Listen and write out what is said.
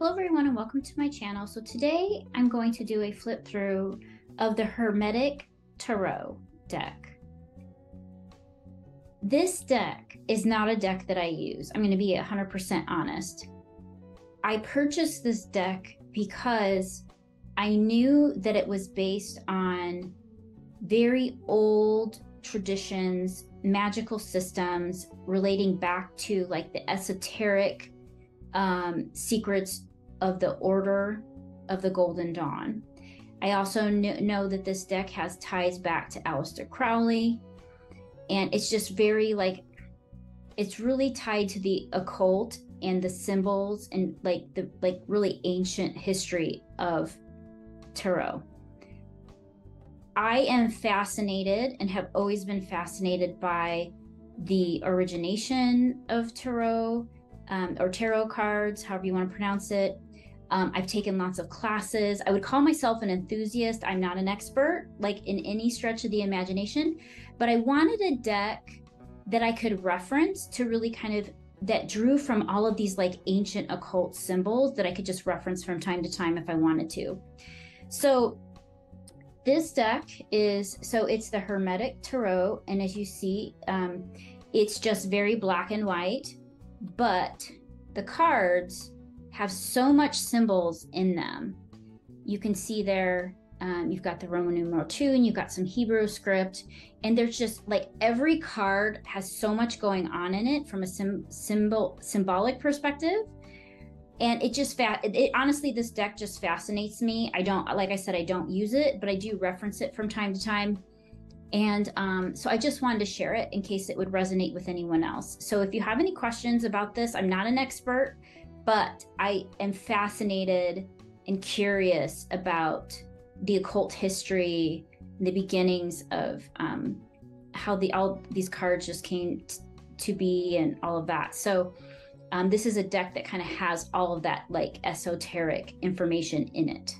Hello everyone and welcome to my channel. So today I'm going to do a flip through of the Hermetic Tarot deck. This deck is not a deck that I use. I'm going to be 100% honest. I purchased this deck because I knew that it was based on very old traditions, magical systems relating back to like the esoteric um, secrets of the Order of the Golden Dawn. I also kn- know that this deck has ties back to Aleister Crowley, and it's just very like it's really tied to the occult and the symbols and like the like really ancient history of tarot. I am fascinated and have always been fascinated by the origination of tarot um, or tarot cards, however you want to pronounce it. Um, I've taken lots of classes. I would call myself an enthusiast. I'm not an expert, like in any stretch of the imagination, but I wanted a deck that I could reference to really kind of that drew from all of these like ancient occult symbols that I could just reference from time to time if I wanted to. So this deck is so it's the Hermetic Tarot, and as you see, um, it's just very black and white but the cards have so much symbols in them. You can see there, um, you've got the Roman numeral two, and you've got some Hebrew script, and there's just like every card has so much going on in it from a sim- symbol symbolic perspective. And it just fa- it, it honestly, this deck just fascinates me. I don't, like I said, I don't use it, but I do reference it from time to time and um, so I just wanted to share it in case it would resonate with anyone else. So if you have any questions about this, I'm not an expert, but I am fascinated and curious about the occult history, the beginnings of um, how the all these cards just came t- to be, and all of that. So um, this is a deck that kind of has all of that like esoteric information in it.